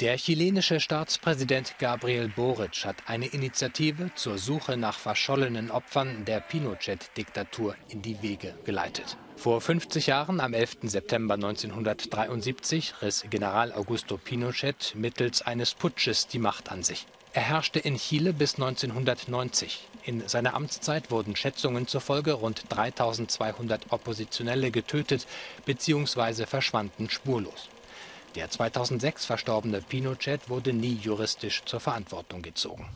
Der chilenische Staatspräsident Gabriel Boric hat eine Initiative zur Suche nach verschollenen Opfern der Pinochet-Diktatur in die Wege geleitet. Vor 50 Jahren, am 11. September 1973, riss General Augusto Pinochet mittels eines Putsches die Macht an sich. Er herrschte in Chile bis 1990. In seiner Amtszeit wurden Schätzungen zufolge rund 3200 Oppositionelle getötet bzw. verschwanden spurlos. Der 2006 verstorbene Pinochet wurde nie juristisch zur Verantwortung gezogen.